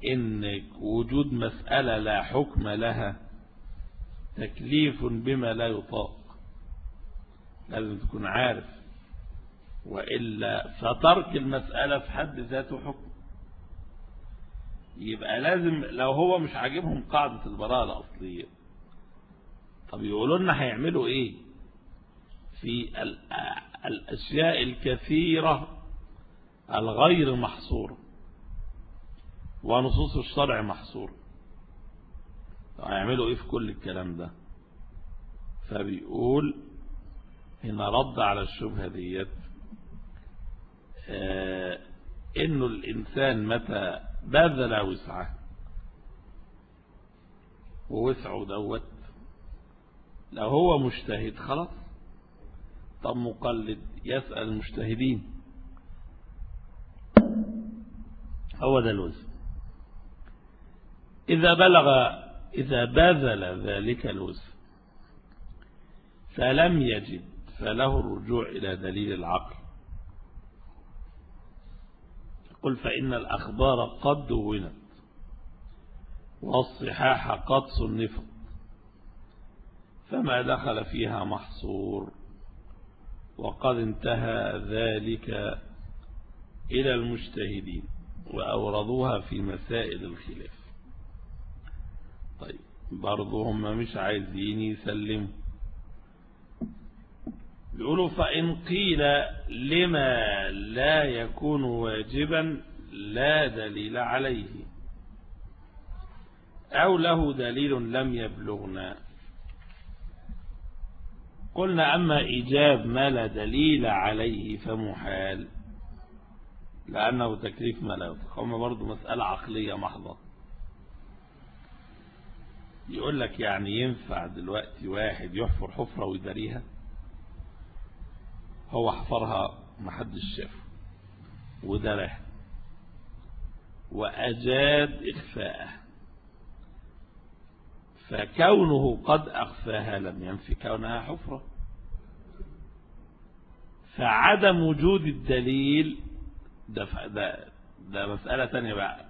إن وجود مسألة لا حكم لها تكليف بما لا يطاق. لازم تكون عارف. وإلا فترك المسألة في حد ذاته حكم. يبقى لازم لو هو مش عاجبهم قاعدة البراءة الأصلية طب يقولوا لنا هيعملوا إيه؟ في الأشياء الكثيرة الغير محصورة. ونصوص الشرع محصورة. هيعملوا إيه في كل الكلام ده؟ فبيقول هنا رد على الشبهة ديت آه إنه الإنسان متى بذل وسعة ووسعه دوت لو هو مجتهد خلاص طب مقلد يسأل المجتهدين. هو ده الوزن إذا بلغ إذا بذل ذلك الوزن فلم يجد فله الرجوع إلى دليل العقل. قل فإن الأخبار قد دونت والصحاح قد صنفت فما دخل فيها محصور وقد انتهى ذلك إلى المجتهدين وأوردوها في مسائل الخلاف. طيب برضو هم مش عايزين يسلموا. بيقولوا فإن قيل لما لا يكون واجبا لا دليل عليه أو له دليل لم يبلغنا. قلنا أما إيجاب ما لا دليل عليه فمحال لأنه تكليف ما لا هم برضو مسألة عقلية محضة. يقول لك يعني ينفع دلوقتي واحد يحفر حفرة ويداريها؟ هو حفرها محدش شافه ودرها وأجاد إخفاءه فكونه قد أخفاها لم ينفي كونها حفرة. فعدم وجود الدليل ده, ده, ده مسألة تانية بقى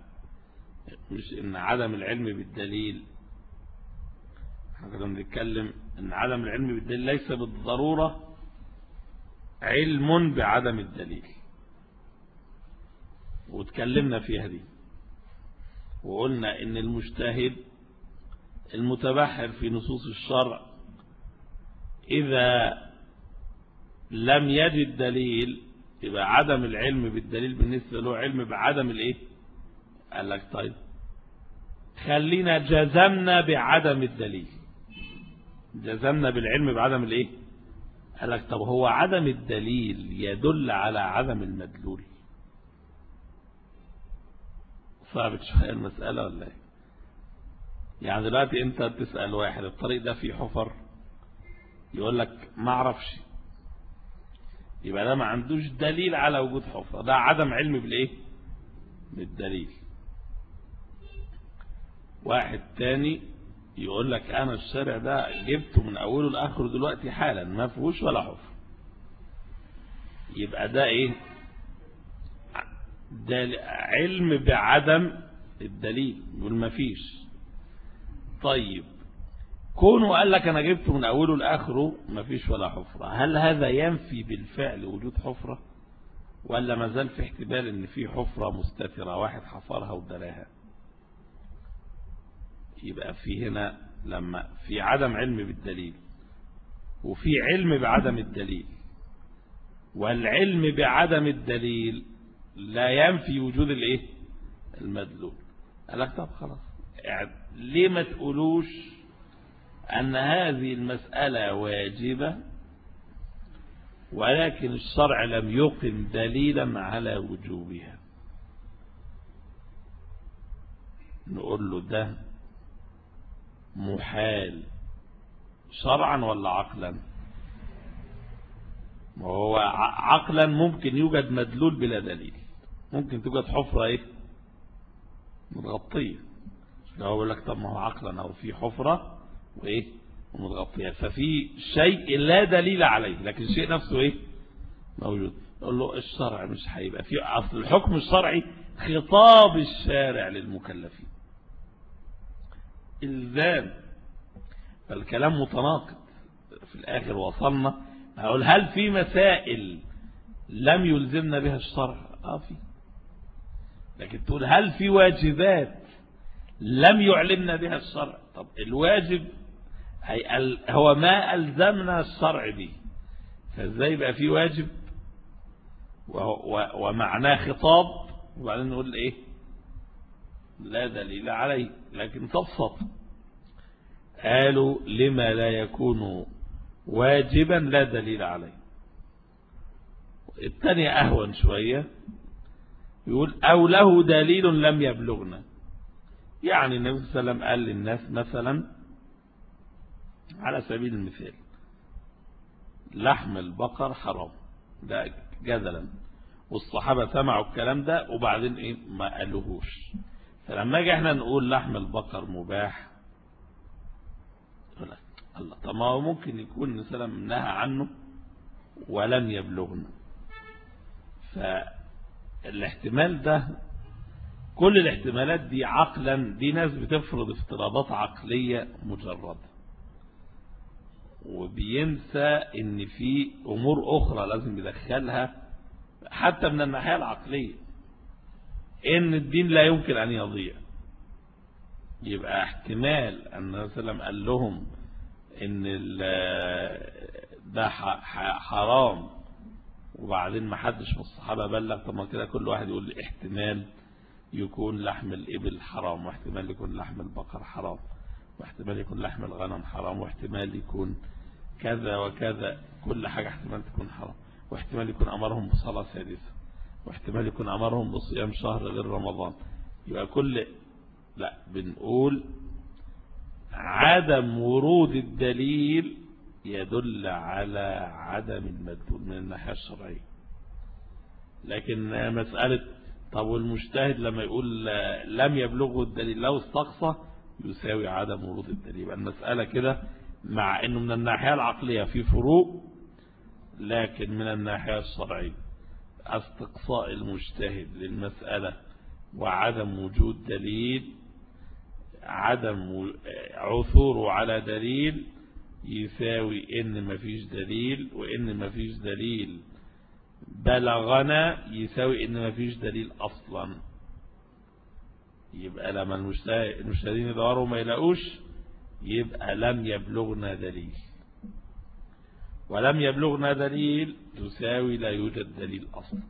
مش إن عدم العلم بالدليل. إحنا كنا بنتكلم إن عدم العلم بالدليل ليس بالضرورة علم بعدم الدليل. وتكلمنا فيها دي وقلنا إن المجتهد المتبحر في نصوص الشرع إذا لم يجد دليل يبقى عدم العلم بالدليل بالنسبة له علم بعدم الإيه؟ قال لك طيب خلينا جزمنا بعدم الدليل. جزمنا بالعلم بعدم الإيه؟ قال لك طب هو عدم الدليل يدل على عدم المدلول؟ صعبت شوية المسألة ولا إيه؟ يعني دلوقتي أنت تسأل واحد الطريق ده فيه حفر؟ يقول لك ما أعرفش. يبقى ده ما عندوش دليل على وجود حفرة ده عدم علم بالإيه؟ بالدليل. واحد تاني يقول لك أنا الشارع ده جبته من أوله لآخره دلوقتي حالا ما فيهوش ولا حفر. يبقى ده إيه؟ ده علم بعدم الدليل يقول ما فيش. طيب كونه قال لك أنا جبته من أوله لآخره ما فيش ولا حفرة. هل هذا ينفي بالفعل وجود حفرة؟ ولا ما زال في احتمال إن في حفرة مستترة واحد حفرها ودراها؟ يبقى في هنا لما في عدم علم بالدليل وفي علم بعدم الدليل. والعلم بعدم الدليل لا ينفي وجود الايه؟ المدلول. قال لك طب خلاص. ليه ما تقولوش أن هذه المسألة واجبة ولكن الشرع لم يقم دليلا على وجوبها؟ نقول له ده محال. شرعا ولا عقلا؟ وهو عقلا ممكن يوجد مدلول بلا دليل. ممكن توجد حفرة إيه؟ متغطية. لو أقول لك طب ما هو عقلا؟ أو في حفرة وإيه؟ ومتغطية. ففي شيء لا دليل عليه لكن الشيء نفسه إيه؟ موجود. يقول له الشرع مش هيبقى في أصل الحكم الشرعي خطاب الشارع للمكلفين. إلزام فالكلام متناقض في الآخر وصلنا. أقول هل في مسائل لم يلزمنا بها الشرع؟ آه في. لكن تقول هل في واجبات لم يعلمنا بها الشرع؟ طب الواجب هو ما ألزمنا الشرع به فإزاي يبقى في واجب؟ ومعناه خطاب وبعدين نقول إيه؟ لا دليل عليه لكن تبسط. قالوا لما لا يكون واجبا لا دليل عليه. الثانية أهون شوية. يقول أو له دليل لم يبلغنا. يعني النبي صلى الله عليه وسلم قال للناس مثلا على سبيل المثال لحم البقر حرام ده جدلا. والصحابة سمعوا الكلام ده وبعدين إيه؟ ما قالوهوش. فلما أجي إحنا نقول لحم البقر مباح الله طب ما هو ممكن يكون مثلا نهى عنه ولم يبلغنا. فالاحتمال ده كل الاحتمالات دي عقلا دي ناس بتفرض افتراضات عقلية مجردة. وبينسى إن في أمور أخرى لازم يدخلها حتى من الناحية العقلية. إن الدين لا يمكن أن يضيع. يبقى احتمال أن وسلم قال لهم إن ده حرام. وبعدين ما حدش من الصحابة بلغ طب ما كده كل واحد يقول احتمال يكون لحم الإبل حرام واحتمال يكون لحم البقر حرام واحتمال يكون لحم الغنم حرام واحتمال يكون كذا وكذا. كل حاجة احتمال تكون حرام واحتمال يكون أمرهم بصلاة سادسة. واحتمال يكون أمرهم بصيام شهر غير رمضان. يبقى كل لا بنقول عدم ورود الدليل يدل على عدم المدلول من الناحية الشرعية. لكن مسألة طب والمجتهد لما يقول لم يبلغه الدليل لو استقصى يساوي عدم ورود الدليل. يبقى المسألة كده مع أنه من الناحية العقلية في فروق لكن من الناحية الشرعية. أستقصاء المجتهد للمسألة وعدم وجود دليل عدم عثوره على دليل يساوي إن مفيش دليل وإن مفيش دليل بلغنا يساوي إن مفيش دليل أصلا. يبقى لما المجتهدين يدوروا ما يلاقوش يبقى لم يبلغنا دليل. ولم يبلغنا دليل تساوي لا يوجد دليل أصلا.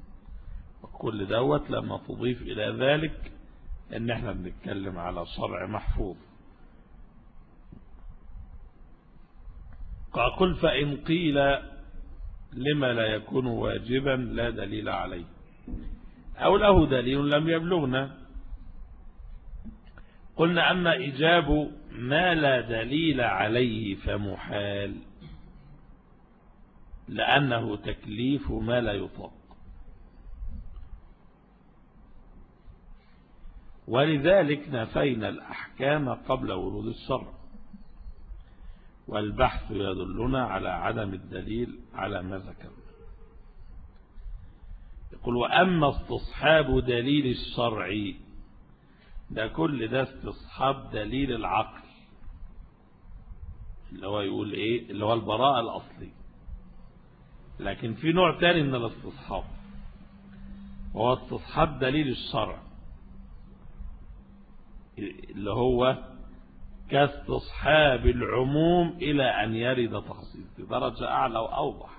وكل دوت لما تضيف إلى ذلك إن إحنا بنتكلم على شرع محفوظ. قل فإن قيل لما لا يكون واجبا لا دليل عليه. أو له دليل لم يبلغنا. قلنا أما إجاب ما لا دليل عليه فمحال. لأنه تكليف ما لا يطاق. ولذلك نفينا الأحكام قبل ورود الشرع والبحث يدلنا على عدم الدليل على ما ذكرنا. يقول وأما استصحاب دليل الشرع ده كل ده استصحاب دليل العقل اللي هو يقول إيه؟ اللي هو البراءة الأصلي لكن في نوع تاني من الاستصحاب وهو استصحاب دليل الشرع اللي هو كاستصحاب العموم إلى أن يرد تخصيص درجة أعلى وأوضح.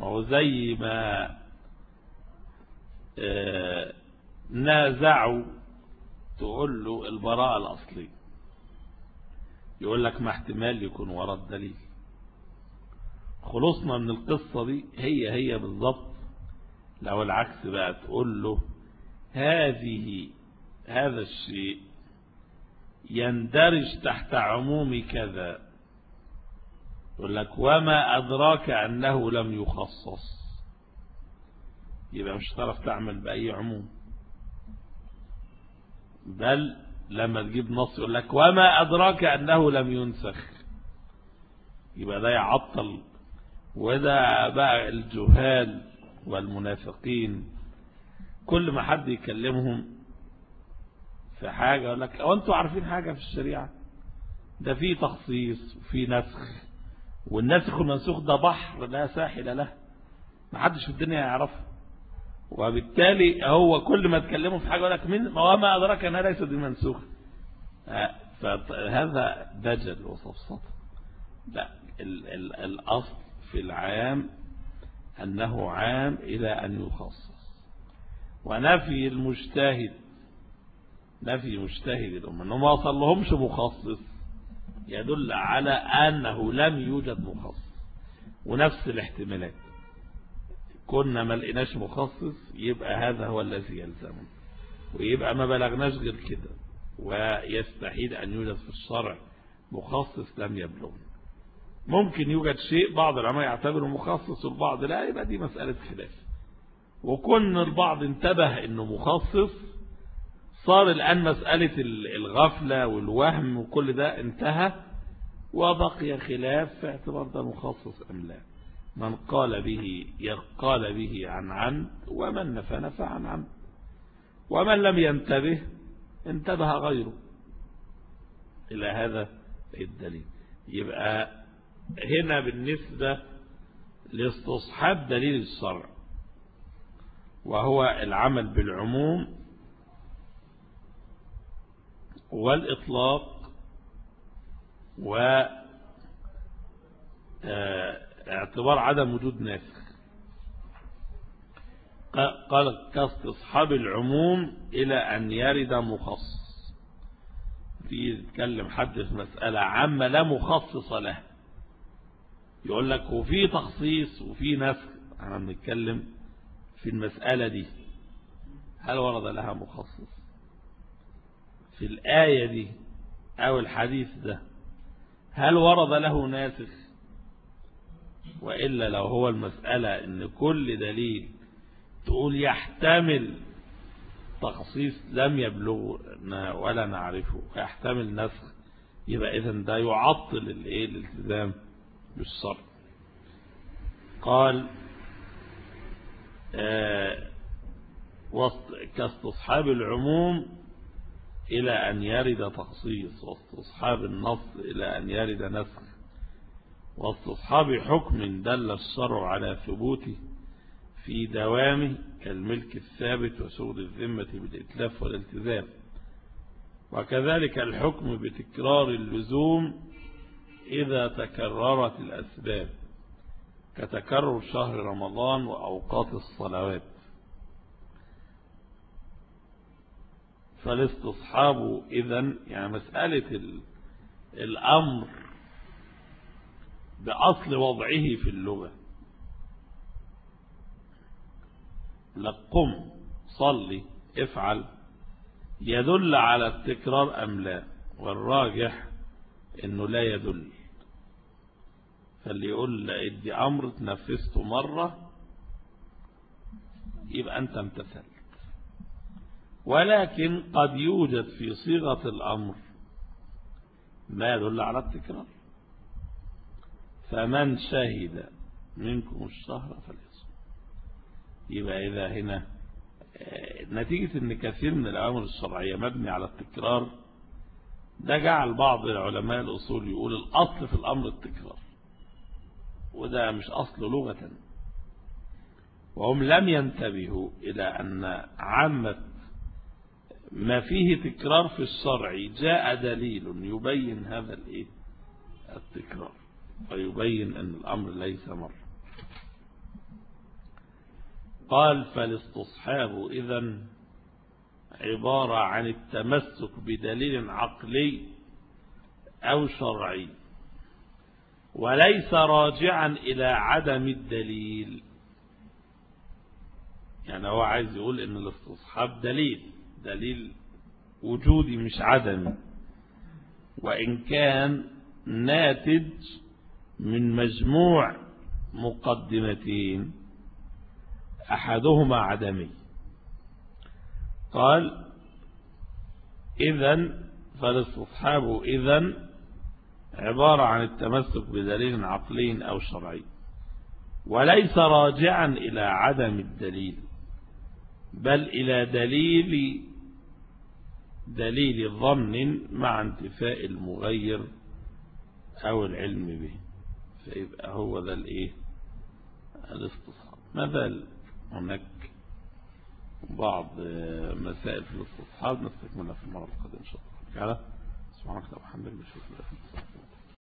ما هو زي ما نازعوا تقول له البراءة الأصلية. يقول لك ما احتمال يكون وراء الدليل. خلصنا من القصة دي هي هي بالضبط لو العكس بقى تقول له هذه هذا الشيء يندرج تحت عموم كذا. يقول لك وما أدراك أنه لم يخصص. يبقى مش هتعرف تعمل بأي عموم. بل لما تجيب نص يقول لك وما أدراك أنه لم ينسخ. يبقى ده يعطل وده بقى الجهال والمنافقين. كل ما حد يكلمهم في حاجة يقول لك أو أنتوا عارفين حاجة في الشريعة؟ ده في تخصيص وفي نسخ والنسخ والمنسوخ ده بحر لا ساحل له ما حدش في الدنيا يعرفه. وبالتالي هو كل ما تكلمه في حاجة يقول لك من وما أدراك أنها ليست بمنسوخ فهذا دجل وصفصط لا ال ال الأصل في العام أنه عام إلى أن يخصص. ونفي المجتهد نفي مجتهد الأمة أنه ما وصل لهمش مخصص. يدل على أنه لم يوجد مخصص. ونفس الاحتمالات. كنا ما لقيناش مخصص يبقى هذا هو الذي يلزمه. ويبقى ما بلغناش غير كده. ويستحيل أن يوجد في الشرع مخصص لم يبلغنا ممكن يوجد شيء بعض العلماء يعتبره مخصص والبعض لا يبقى دي مسألة خلاف. وكن البعض انتبه إنه مخصص صار الآن مسألة الغفلة والوهم وكل ده انتهى وبقي خلاف في اعتبار ده مخصص أم لا. من قال به قال به عن عمد ومن نفى نفى عن عمد. ومن لم ينتبه انتبه غيره. إلى هذا الدليل؟ يبقى هنا بالنسبة لاستصحاب دليل الشرع وهو العمل بالعموم والإطلاق واعتبار عدم وجود ناسخ. قال كاستصحاب العموم إلى أن يرد مخصص. في يتكلم حد في مسألة عامة لا مخصص له. يقول لك وفي تخصيص وفي نسخ إحنا بنتكلم في المسألة دي. هل ورد لها مخصص؟ في الآية دي أو الحديث ده هل ورد له ناسخ؟ وإلا لو هو المسألة إن كل دليل تقول يحتمل تخصيص لم يبلغنا ولا نعرفه ويحتمل نسخ يبقى إذا ده يعطل الإيه؟ الالتزام. بالشرط قال آه كاستصحاب العموم إلى أن يرد تخصيص واستصحاب النص إلى أن يرد نسخ. واستصحاب حكم دل الشرع على ثبوته في دوامه كالملك الثابت وسود الذمة بالإتلاف والالتزام. وكذلك الحكم بتكرار اللزوم إذا تكررت الأسباب كتكرر شهر رمضان وأوقات الصلوات. فالاستصحاب إذن يعني مسألة الأمر بأصل وضعه في اللغة. لقم صلي افعل. يدل على التكرار أم لا؟ والراجح إنه لا يدل. فاللي يقول ادي أمر تنفذته مرة يبقى انت امتثلت. ولكن قد يوجد في صيغة الامر ما يدل على التكرار. فمن شهد منكم الشهر فليصم. يبقى إذا هنا نتيجة أن كثير من الأوامر الشرعية مبني على التكرار ده جعل بعض العلماء الأصول يقول الأصل في الأمر التكرار. وده مش أصل لغة. وهم لم ينتبهوا إلى أن عامة ما فيه تكرار في الشرع جاء دليل يبين هذا الإيه؟ التكرار ويبين أن الأمر ليس مرة قال فالاستصحاب إذا عبارة عن التمسك بدليل عقلي أو شرعي وليس راجعا إلى عدم الدليل. يعني هو عايز يقول إن الاستصحاب دليل دليل وجودي مش عدمي. وإن كان ناتج من مجموع مقدمتين أحدهما عدمي. قال إذا فالاستصحاب إذا عبارة عن التمسك بدليل عقلي أو شرعي وليس راجعا إلى عدم الدليل بل إلى دليل دليل ظن مع انتفاء المغير أو العلم به. فيبقى هو ذا الإيه؟ الاستصحاب. ما زال هناك بعض مسائل في الاستصحاب نستكملها في المرة القادمة إن شاء الله. تعالى سبحانك اللهم وبحمدك